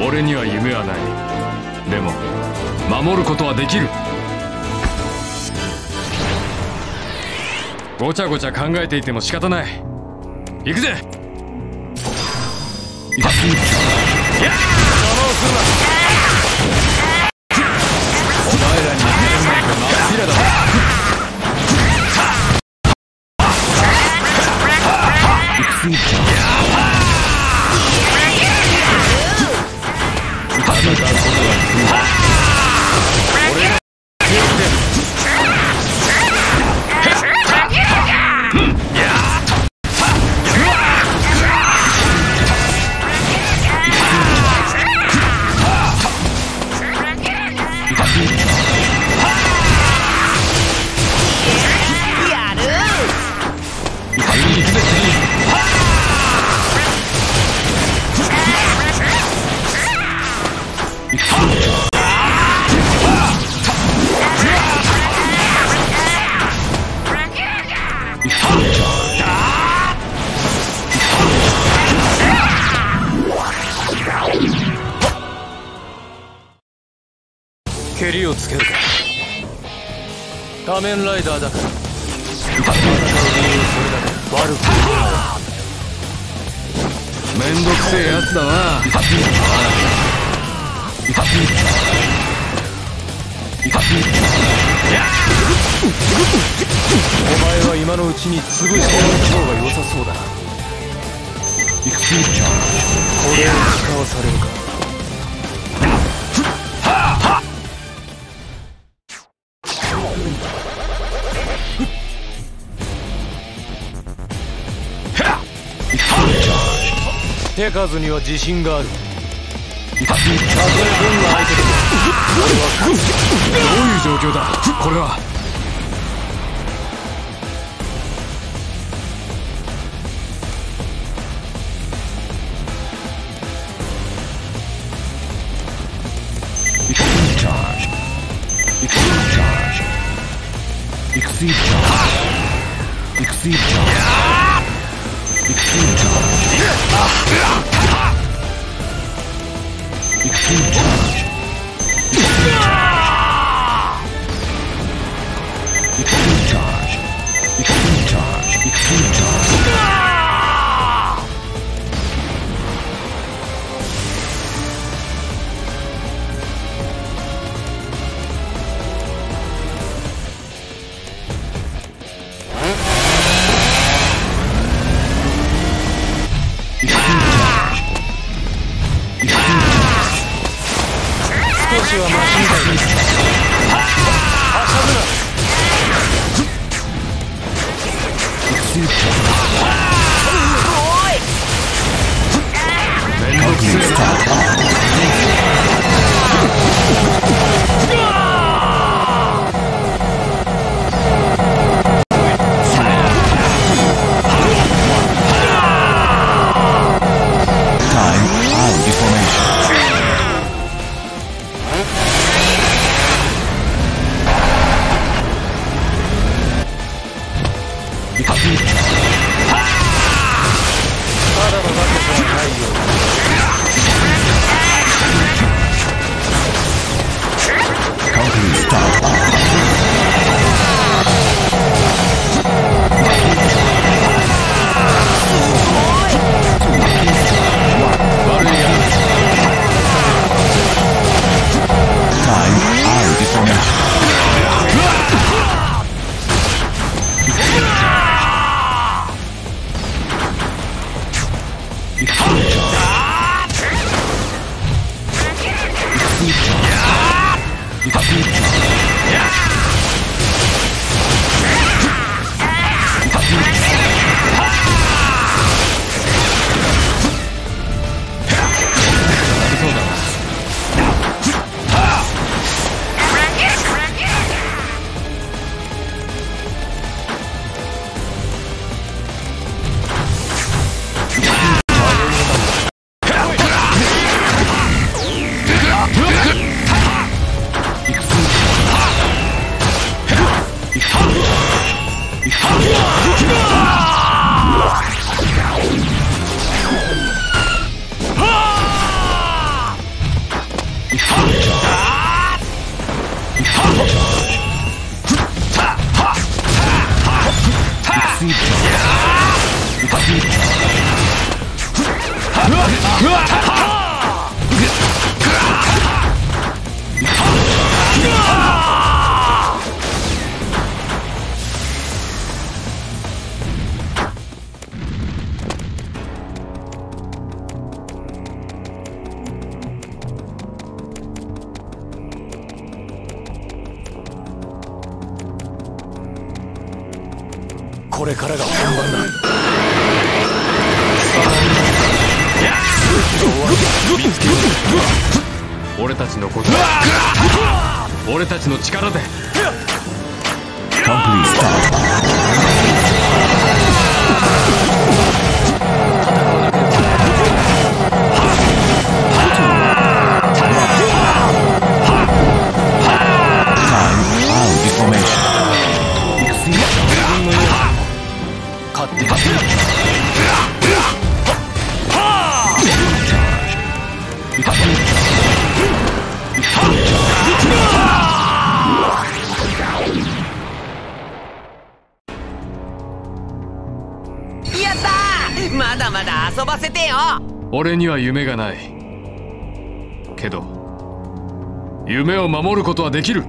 俺には夢はない。でも守ることはできる。ごちゃごちゃ考えていても仕方ない。行くぜ。邪魔を蹴りをつけるか。仮面ライダーだから。戦う理由それだけ。悪くめんどくせえやつだな。は今のうちに潰しておいた方が良さそうだなこれを使わされるか手数に。は自信があるたとえどんな相手でもどういう状況だこれは少これからが本番だ。俺たちのこと。俺たちの力で。Complete. stop. Time まだまだ遊ばせてよ。俺には夢がない。けど夢を守ることはできる。